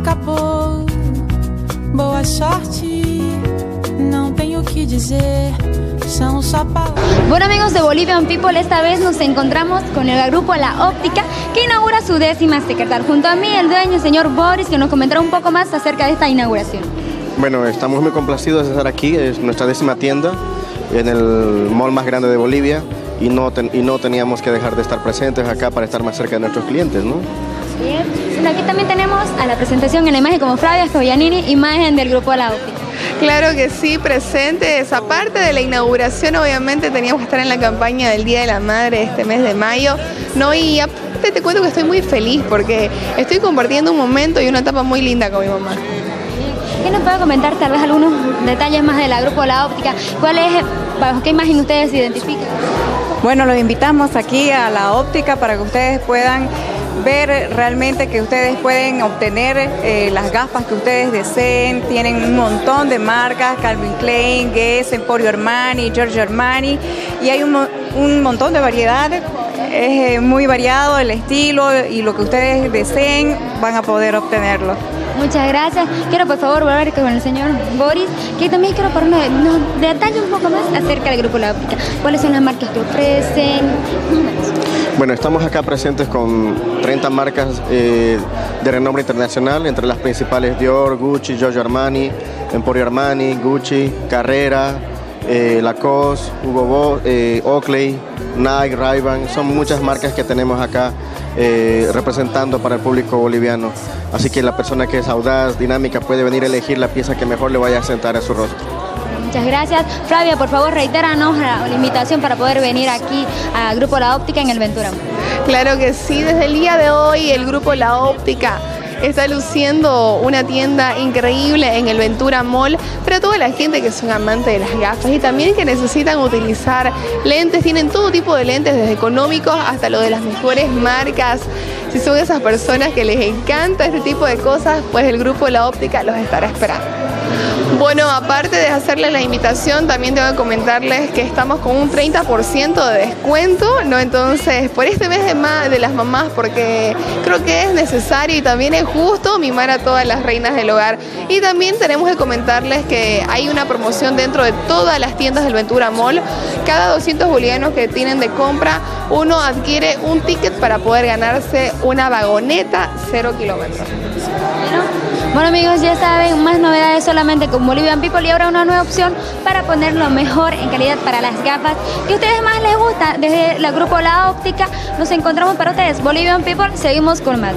acabou. Boa sorte, não tenho o que dizer. Son só palavras. Bueno amigos de Bolivian People, esta vez nos encontramos con el grupo La Óptica que inaugura su décima secretaria. Junto a mí el dueño, el señor Boris, que nos comentará un poco más acerca de esta inauguración. Bueno, estamos muy complacidos de estar aquí, es nuestra décima tienda en el mall más grande de Bolivia y no, ten- y no teníamos que dejar de estar presentes acá para estar más cerca de nuestros clientes, ¿no? Bien. Aquí también tenemos a la presentación en la imagen como Flavia Joyanini, imagen del grupo La Óptica. Claro que sí, presentes. Aparte de la inauguración, obviamente teníamos que estar en la campaña del Día de la Madre este mes de mayo. No, y aparte te cuento que estoy muy feliz porque estoy compartiendo un momento y una etapa muy linda con mi mamá. ¿Qué nos puede comentar tal vez algunos detalles más de la grupo La Óptica? ¿Cuál es, bajo qué imagen ustedes se identifican? Bueno, los invitamos aquí a la óptica para que ustedes puedan ver realmente que ustedes pueden obtener eh, las gafas que ustedes deseen. Tienen un montón de marcas, Calvin Klein, Guess, Emporio Armani, Giorgio Armani, y hay un, un montón de variedades. Es eh, muy variado el estilo y lo que ustedes deseen van a poder obtenerlo. Muchas gracias. Quiero por favor volver con el señor Boris, que también quiero ponernos nos detalle un poco más acerca del grupo La. ¿Cuáles son las marcas que ofrecen? Bueno, estamos acá presentes con 30 marcas eh, de renombre internacional, entre las principales Dior, Gucci, Giorgio Armani, Emporio Armani, Gucci, Carrera, eh, Lacoste, Hugo Boss, eh, Oakley, Nike, Ray-Ban, son muchas marcas que tenemos acá representando para el público boliviano. Así que la persona que es audaz, dinámica, puede venir a elegir la pieza que mejor le vaya a sentar a su rostro. Muchas gracias. Flavia, por favor, reitéranos la, invitación para poder venir aquí al grupo La Óptica en el Ventura. Claro que sí, desde el día de hoy el grupo La Óptica está luciendo una tienda increíble en el Ventura Mall para toda la gente que son amantes de las gafas y también que necesitan utilizar lentes. Tienen todo tipo de lentes, desde económicos hasta lo de las mejores marcas. Si son esas personas que les encanta este tipo de cosas, pues el grupo La Óptica los estará esperando. Bueno, aparte de hacerles la invitación, también tengo que comentarles que estamos con un 30% de descuento, ¿no? Entonces, por este mes de, ma- de las mamás, porque creo que es necesario y también es justo mimar a todas las reinas del hogar. Y también tenemos que comentarles que hay una promoción dentro de todas las tiendas del Ventura Mall. Cada 200 bolivianos que tienen de compra, uno adquiere un ticket para poder ganarse una vagoneta cero kilómetros. Bueno amigos, ya saben, más novedades solamente con Bolivian People y ahora una nueva opción para poner lo mejor en calidad para las gafas que a ustedes más les gusta. Desde el grupo La Óptica nos encontramos para ustedes. Bolivian People, seguimos con más.